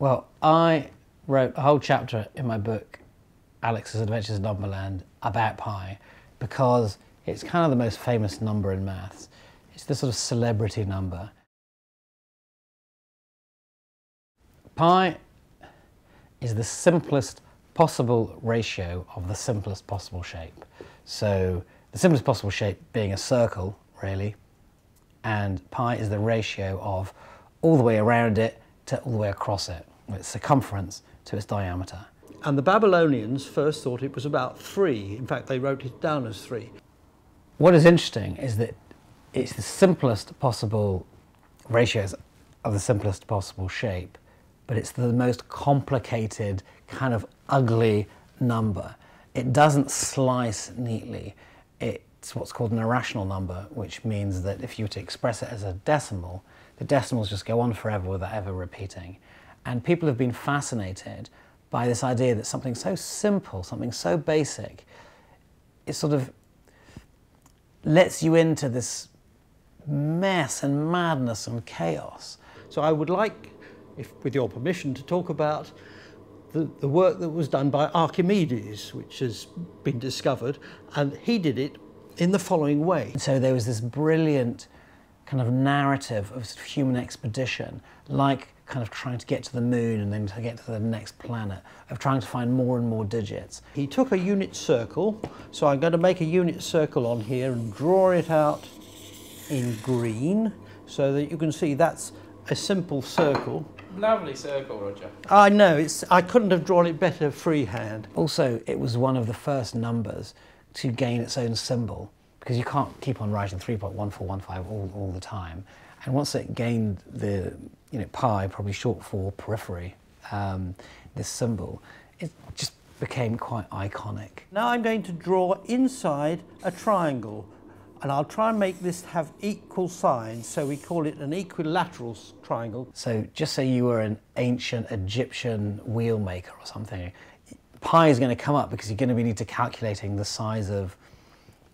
Well, I wrote a whole chapter in my book, Alex's Adventures in Numberland, about pi because it's kind of the most famous number in maths. It's the sort of celebrity number. Pi is the simplest possible ratio of the simplest possible shape. So the simplest possible shape being a circle, really, and pi is the ratio of all the way around it to all the way across it, its circumference to its diameter. And the Babylonians first thought it was about three. In fact, they wrote it down as three. What is interesting is that it's the simplest possible ratios of the simplest possible shape, but it's the most complicated, kind of ugly number. It doesn't slice neatly. It's what's called an irrational number, which means that if you were to express it as a decimal, the decimals just go on forever without ever repeating. And people have been fascinated by this idea that something so simple, something so basic, it sort of lets you into this mess and madness and chaos. So I would like, if with your permission, to talk about the, the work that was done by Archimedes, which has been discovered, and he did it in the following way. So there was this brilliant kind of narrative of human expedition, like kind of trying to get to the moon and then to get to the next planet, of trying to find more and more digits. He took a unit circle, so I'm going to make a unit circle on here and draw it out in green so that you can see that's a simple circle. Lovely circle, Roger. I know, it's, I couldn't have drawn it better freehand. Also, it was one of the first numbers to gain its own symbol because you can't keep on writing 3.1415 all, all the time. And once it gained the you know, pi, probably short for periphery, um, this symbol, it just became quite iconic. Now I'm going to draw inside a triangle and I'll try and make this have equal sides, so we call it an equilateral triangle. So just say you were an ancient Egyptian wheel maker or something, pi is going to come up because you're going to be need to calculating the size of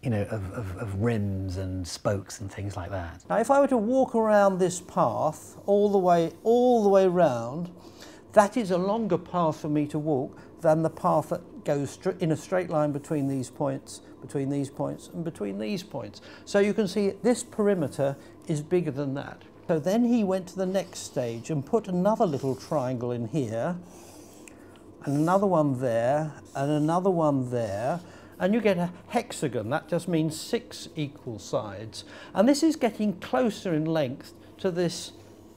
you know, of, of, of, rims and spokes and things like that. Now, if I were to walk around this path all the way, all the way round, that is a longer path for me to walk than the path that goes in a straight line between these points, between these points, and between these points. So you can see this perimeter is bigger than that. So then he went to the next stage and put another little triangle in here, and another one there, and another one there, and you get a hexagon. That just means six equal sides. And this is getting closer in length to this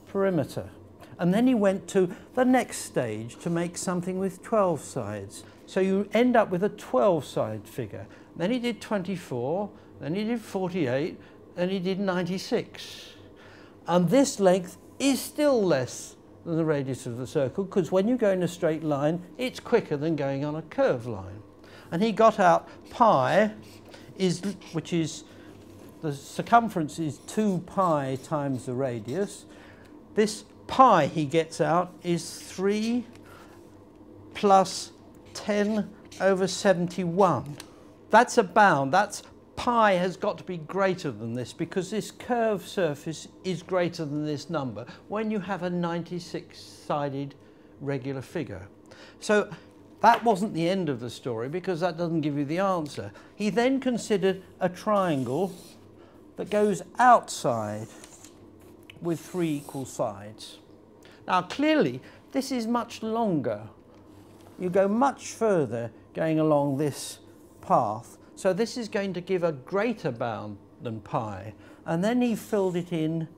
perimeter. And then he went to the next stage to make something with 12 sides. So you end up with a 12 side figure. Then he did 24, then he did 48, then he did 96. And this length is still less than the radius of the circle because when you go in a straight line, it's quicker than going on a curved line and he got out pi is which is the circumference is 2 pi times the radius. This pi he gets out is 3 plus 10 over 71. That's a bound. That's pi has got to be greater than this because this curved surface is greater than this number when you have a 96-sided regular figure. So that wasn't the end of the story because that doesn't give you the answer. He then considered a triangle that goes outside with three equal sides. Now clearly this is much longer. You go much further going along this path. So this is going to give a greater bound than pi. And then he filled it in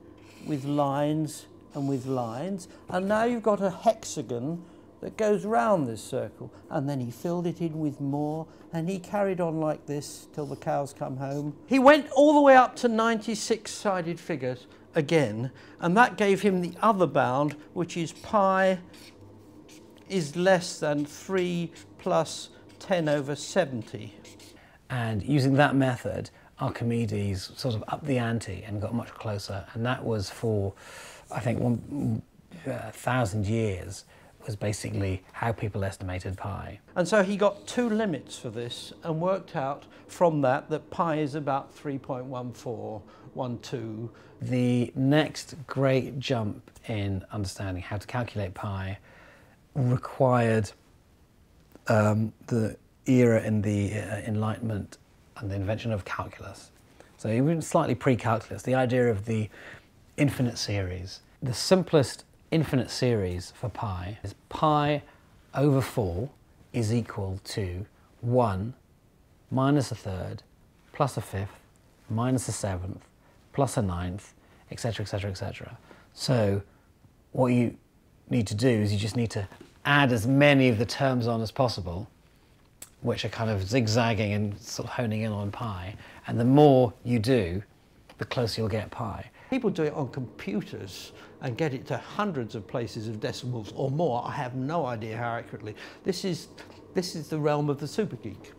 with lines and with lines. And now you've got a hexagon that goes round this circle. And then he filled it in with more, and he carried on like this till the cows come home. He went all the way up to 96 sided figures again, and that gave him the other bound, which is pi is less than 3 plus 10 over 70. And using that method, Archimedes sort of upped the ante and got much closer, and that was for, I think, one uh, thousand years was basically how people estimated pi. And so he got two limits for this and worked out from that that pi is about 3.1412. The next great jump in understanding how to calculate pi required um, the era in the uh, Enlightenment and the invention of calculus. So even slightly pre-calculus, the idea of the infinite series. The simplest infinite series for pi is pi over 4 is equal to 1 minus a third plus a fifth minus a seventh plus a ninth, etc., etc., etc. So what you need to do is you just need to add as many of the terms on as possible, which are kind of zigzagging and sort of honing in on pi. And the more you do, the closer you'll get pi. People do it on computers and get it to hundreds of places of decimals or more. I have no idea how accurately. This is, this is the realm of the super geek.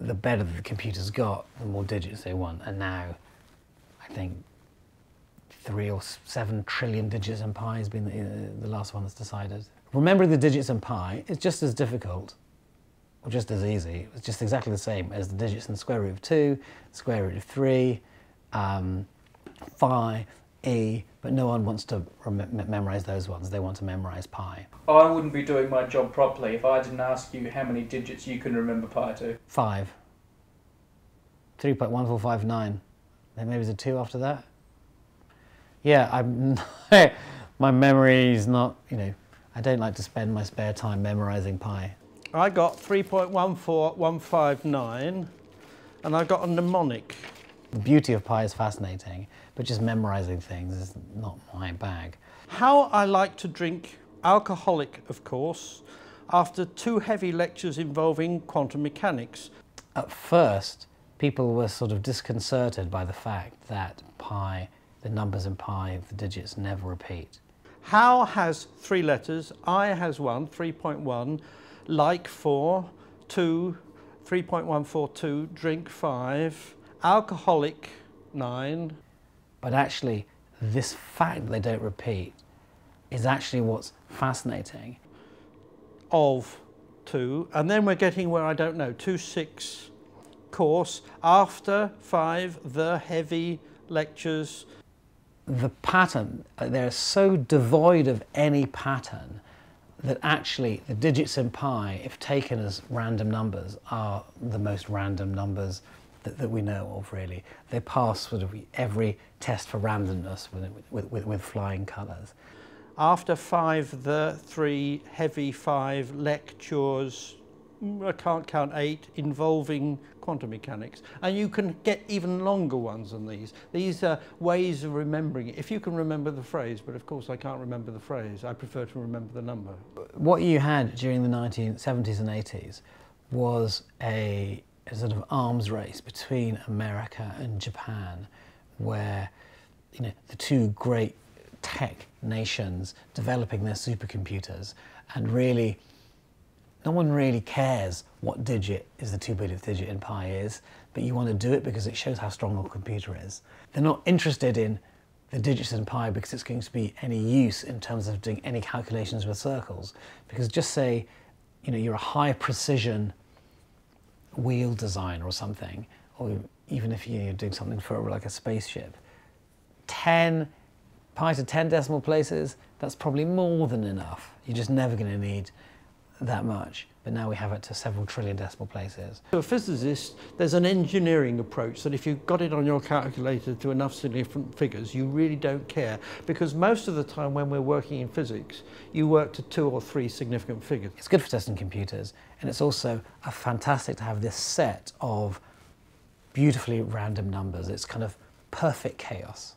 The better the computer's got, the more digits they want. And now, I think three or seven trillion digits in pi has been the, uh, the last one that's decided. Remembering the digits in pi is just as difficult, or just as easy. It's just exactly the same as the digits in the square root of 2, square root of 3, um, phi, e, but no one wants to rem- memorize those ones. They want to memorize pi. I wouldn't be doing my job properly if I didn't ask you how many digits you can remember pi to. 5. 3.1459. Then maybe there's a 2 after that. Yeah, I'm, my memory is not, you know, I don't like to spend my spare time memorizing pi. I got 3.14159 and I got a mnemonic. The beauty of pi is fascinating, but just memorizing things is not my bag. How I like to drink, alcoholic of course, after two heavy lectures involving quantum mechanics. At first, people were sort of disconcerted by the fact that pi, the numbers in pi, the digits never repeat. How has three letters, I has one, 3.1, like 4, 2, 3.142, drink 5, alcoholic 9. But actually, this fact they don't repeat is actually what's fascinating. Of 2, and then we're getting where I don't know, 2, 6 course, after 5, the heavy lectures, the pattern, uh, they're so devoid of any pattern that actually the digits in pi, if taken as random numbers, are the most random numbers that, that we know of, really. They pass sort of every test for randomness with, with, with, with flying colours. After five, the three, heavy five, lectures, mm, I can't count eight, involving quantum mechanics. And you can get even longer ones than these. These are ways of remembering it. If you can remember the phrase, but of course I can't remember the phrase, I prefer to remember the number. What you had during the 1970s and 80s was a, a sort of arms race between America and Japan, where you know, the two great tech nations developing their supercomputers and really no one really cares what digit is the two billionth digit in pi is, but you want to do it because it shows how strong your computer is. They're not interested in the digits in pi because it's going to be any use in terms of doing any calculations with circles. Because just say, you know, you're a high precision wheel design or something, or even if you're doing something for like a spaceship, 10 pi to 10 decimal places, that's probably more than enough. You're just never going to need that much, but now we have it to several trillion decimal places. To a physicist, there's an engineering approach that if you've got it on your calculator to enough significant figures, you really don't care. Because most of the time when we're working in physics, you work to two or three significant figures. It's good for testing computers, and it's also a fantastic to have this set of beautifully random numbers. It's kind of perfect chaos.